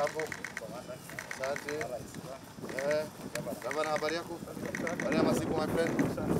Jambo. Asante. Eh, gavana, habari yako? Habari ya masiku my friend?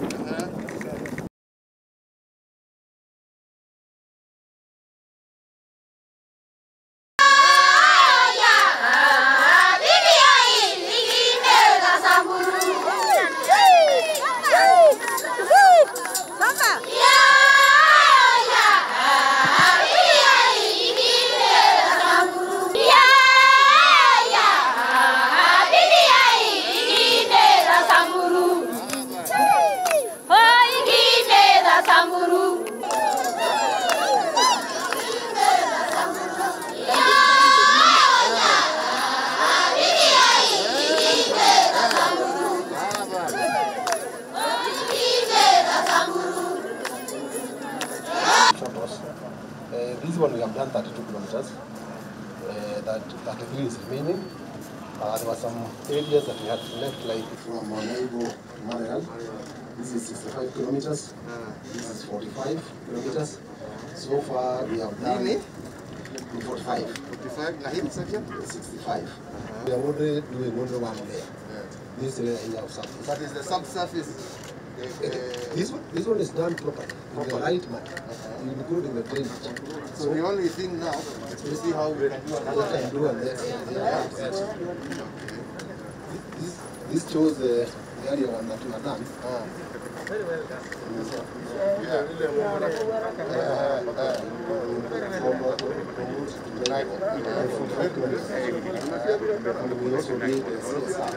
This one we have done 32 kilometers. Uh, that 33 is remaining. Uh, there were some areas that we had left, like from Manaigo to Mareal. This is 65 kilometers. This is 45 kilometers. So far we have done Nini? 45, 45 na hii ni 65. We are already doing only one layer. This is the area of surface. That is the subsurface. Uh, Uh, This one, this one is done properly, in the right manner, including the drainage. so the only thing now. Is to see how we can do What another I do and then, this, this shows the area one that we have done. And we also did the CSR.